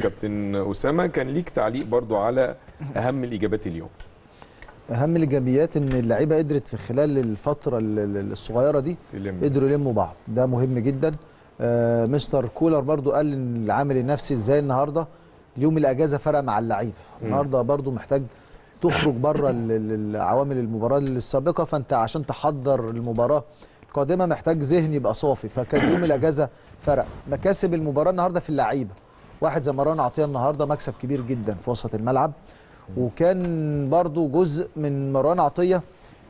كابتن أسامة كان ليك تعليق برضو على أهم الإجابات اليوم. أهم الإيجابيات إن اللعيبة قدرت في خلال الفترة ال- ال- الصغيرة دي تلم. قدروا يلموا بعض. ده مهم جدا. آه مستر كولر برضو قال إن العامل النفسي إزاي النهارده؟ اليوم الأجازة فرق مع اللعيبه النهارده برضو محتاج تخرج بره العوامل المباراة السابقة فأنت عشان تحضر المباراة القادمة محتاج ذهن يبقى صافي. فكان يوم الأجازة فرق. مكاسب المباراة النهارده في اللعيبة. واحد زي مروان عطية النهارده مكسب كبير جدا في وسط الملعب. وكان برضو جزء من مروان عطية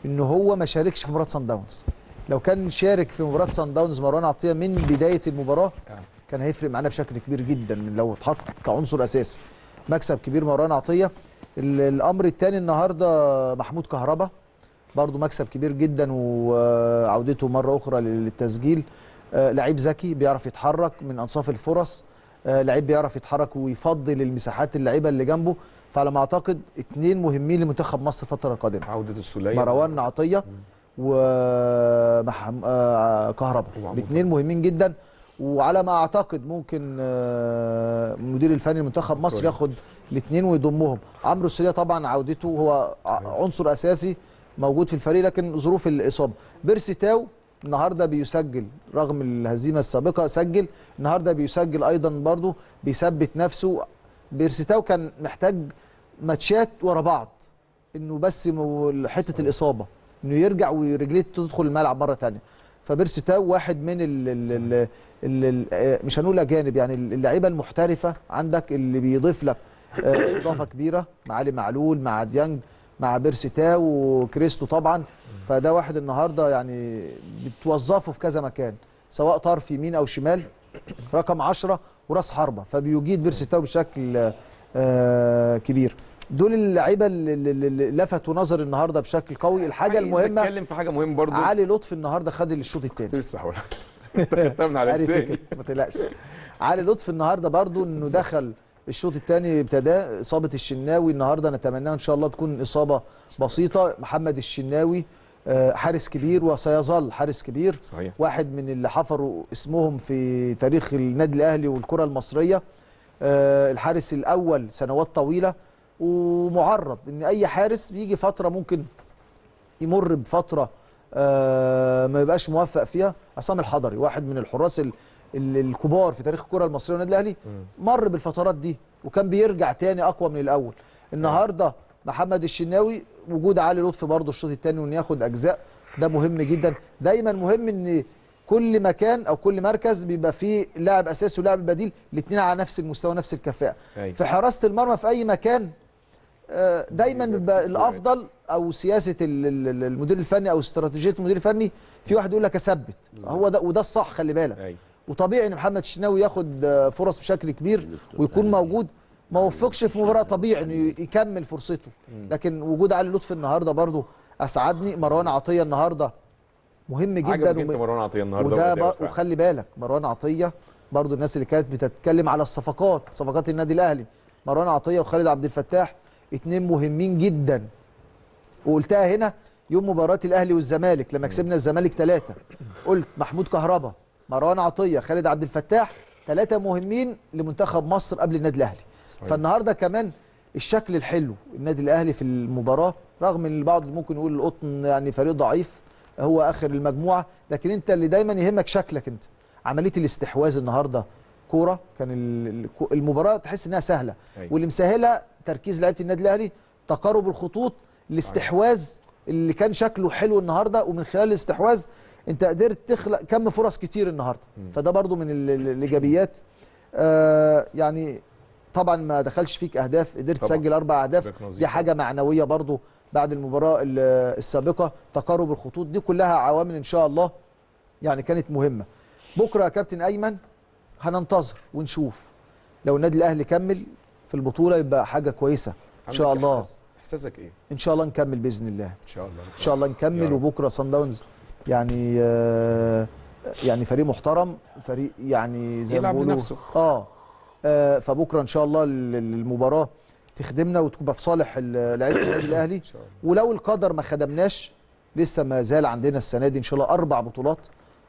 إن هو ما شاركش في مباراة سان داونز لو كان شارك في مباراة سان داونز مروان عطية من بداية المباراة كان هيفرق معانا بشكل كبير جدا لو اتحط كعنصر أساسي. مكسب كبير مروان عطية. ال- الأمر الثاني النهارده محمود كهربا برضو مكسب كبير جدا وعودته مرة أخرى للتسجيل. آه، لعيب ذكي بيعرف يتحرك من أنصاف الفرص. لعيب بيعرف يتحرك ويفضل المساحات اللعيبة اللي جنبه. فعلى ما أعتقد اثنين مهمين لمنتخب مصر الفترة القادمة. عودة السوليه مروان عطية وكهربا ومحمود الاثنين مهمين جدا. وعلى ما أعتقد ممكن آه، المدير الفني لمنتخب مصر. ياخد الاثنين ويضمهم. عمرو السوليه طبعا عودته هو عنصر أساسي موجود في الفريق لكن ظروف الإصابة. بيرسي تاو النهارده بيسجل رغم الهزيمة السابقة سجل النهارده بيسجل أيضا برضه بيثبت نفسه. بيرسي تاو كان محتاج ماتشات ورا بعض إنه بس حتة الإصابة إنه يرجع ورجليه تدخل الملعب مرة ثانية فبيرسي تاو واحد من ال ال ال ال ال آه، مش هنقول أجانب يعني اللعيبة المحترفة عندك اللي بيضيف لك آه، إضافة كبيرة مع علي معلول مع ديانج مع بيرسي تاو وكريستو طبعا. فده واحد النهارده يعني بتوظفه في كذا مكان سواء طرف يمين أو شمال رقم 10 وراس حربة فبيجيد بيرسي تاو بشكل آه، كبير. دول اللعيبة اللي لفتوا نظر النهارده بشكل قوي. الحاجة المهمة أتكلم في حاجة مهمة برضو. علي لطفي النهارده خد الشوط الثاني لسه هقول أنت خدتها من على لساني فكرة ما تقلقش. علي لطفي النهارده برضو إنه دخل الشوط الثاني ابتدى إصابة الشناوي النهارده نتمناها إن شاء الله تكون إصابة بسيطة. محمد الشناوي حارس كبير وسيظل حارس كبير. صحيح. واحد من اللي حفروا اسمهم في تاريخ النادي الأهلي والكرة المصرية. آه، الحارس الأول سنوات طويلة. ومعرض إن أي حارس بيجي فترة ممكن يمر بفترة آه، ما يبقاش موفق فيها. عصام الحضري واحد من الحراس ال- ال- الكبار في تاريخ الكرة المصرية والنادي الأهلي مر بالفترات دي وكان بيرجع تاني أقوى من الأول. النهارده محمد الشناوي وجود علي لطفي برضه الشوط الثاني وانه ياخد أجزاء ده مهم جدا. دايما مهم إن كل مكان أو كل مركز بيبقى فيه لاعب أساسي ولاعب بديل الاثنين على نفس المستوى نفس الكفاءة. أيوة. في حراسة المرمى في أي مكان آه، دايما بيبقى الأفضل أو سياسة ال- ال- المدير الفني أو استراتيجية المدير الفني في واحد يقول لك أثبت. هو ده وده الصح خلي بالك. أيوه. وطبيعي إن محمد الشناوي ياخد آه، فرص بشكل كبير ويكون موجود. ما وفقش في مباراة طبيعي إنه يكمل فرصته. لكن وجود علي لطفي النهارده برضو أسعدني. مروان عطية النهارده مهم جدا عجبك أنت وم- مروان عطية النهارده وده فعلا. وخلي بالك مروان عطية برضو الناس اللي كانت بتتكلم على الصفقات صفقات النادي الأهلي. مروان عطية وخالد عبد الفتاح اتنين مهمين جدا. وقلتها هنا يوم مباراة الأهلي والزمالك لما كسبنا الزمالك ثلاثة قلت محمود كهربا مروان عطية خالد عبد الفتاح ثلاثة مهمين لمنتخب مصر قبل النادي الأهلي صحيح. فالنهاردة كمان الشكل الحلو النادي الأهلي في المباراة رغم إن البعض ممكن يقول القطن يعني فريق ضعيف هو آخر المجموعة لكن أنت اللي دايما يهمك شكلك أنت عملية الاستحواذ النهارده كورة كان ال- ال- المباراة تحس إنها سهلة أيوة. واللي مسهله تركيز لعيبة النادي الأهلي تقارب الخطوط الاستحواذ اللي كان شكله حلو النهارده ومن خلال الاستحواذ انت قدرت تخلق كم فرص كتير النهارده. فده برضو من ال- ال- الإيجابيات. آه يعني طبعا ما دخلش فيك أهداف قدرت. تسجل أربع أهداف. دي حاجة معنوية برضو بعد المباراة ال- السابقة. تقارب الخطوط دي كلها عوامل إن شاء الله يعني كانت مهمة. بكرة يا كابتن أيمن هننتظر ونشوف. لو النادي الأهلي كمل في البطولة يبقى حاجة كويسة. إن شاء الله. إحساسك إيه؟ إن شاء الله نكمل بإذن الله. إن شاء الله. إن شاء الله نكمل. وبكرة صن داونز يعني آه يعني فريق محترم فريق يعني زي ما بيقولوا لنفسه. آه آه، فبكرة إن شاء الله ال- ال- المباراه تخدمنا وتبقى في صالح ال- لعيبة النادي الأهلي. ولو القدر ما خدمناش لسه ما زال عندنا السنة دي إن شاء الله أربع بطولات.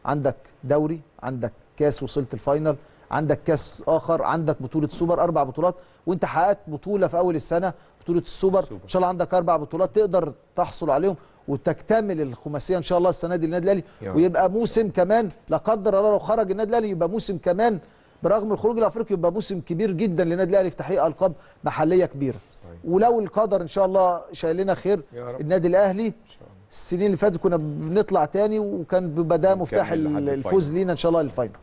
عندك دوري عندك كاس وصلت ال final عندك كاس آخر عندك بطولة سوبر أربع بطولات. وأنت حققت بطولة في أول السنة بطولة السوبر. السوبر. إن شاء الله عندك أربع بطولات تقدر تحصل عليهم. وتكتمل الخماسية إن شاء الله السنة دي للنادي الأهلي. ويبقى موسم كمان لا قدر الله لو خرج النادي الأهلي يبقى موسم كمان برغم الخروج الأفريقي يبقى موسم كبير جدا للنادي الأهلي في تحقيق ألقاب محلية كبيرة صحيح. ولو القدر إن شاء الله شايل لنا خير. النادي الأهلي إن شاء الله السنين اللي فاتت كنا بنطلع تاني وكان بيبقى ده مفتاح الفوز. لينا إن شاء الله لل final